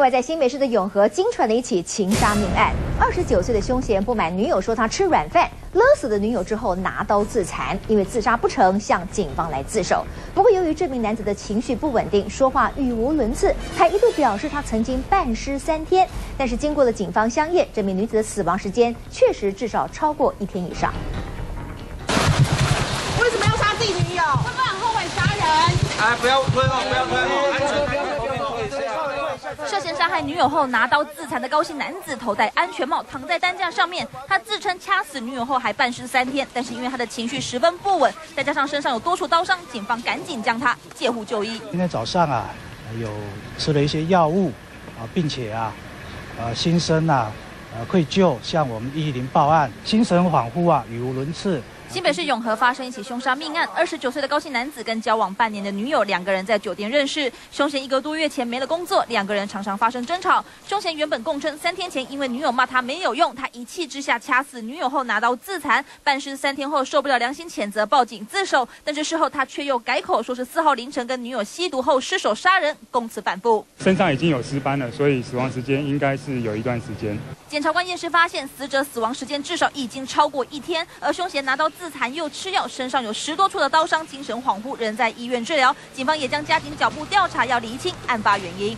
另外，在新北市的永和惊传了一起情杀命案。二十九岁的凶嫌不满女友说他吃软饭，勒死了女友之后拿刀自残，因为自杀不成，向警方来自首。不过，由于这名男子的情绪不稳定，说话语无伦次，还一度表示他曾经半尸三天。但是，经过了警方相验，这名女子的死亡时间确实至少超过一天以上。为什么要杀自己女友？会不会很后悔杀人？哎，不要推哦，不要推哦，安全。涉嫌杀害女友后拿刀自残的高姓男子，头戴安全帽，躺在担架上面。他自称掐死女友后还半尸三天，但是因为他的情绪十分不稳，再加上身上有多处刀伤，警方赶紧将他介护就医。今天早上啊，有吃了一些药物啊，并且啊，呃，心生啊，呃，愧疚，向我们一一零报案，心神恍惚啊，语无伦次。新北市永和发生一起凶杀命案，二十九岁的高姓男子跟交往半年的女友两个人在酒店认识，凶嫌一个多月前没了工作，两个人常常发生争吵。凶嫌原本供称三天前因为女友骂他没有用，他一气之下掐死女友后拿刀自残，办事三天后受不了良心谴责报警自首，但是事后他却又改口说是四号凌晨跟女友吸毒后失手杀人，供词反复。身上已经有尸斑了，所以死亡时间应该是有一段时间。检察官验尸发现，死者死亡时间至少已经超过一天，而凶嫌拿刀自残又吃药，身上有十多处的刀伤，精神恍惚，仍在医院治疗。警方也将加紧脚步调查，要厘清案发原因。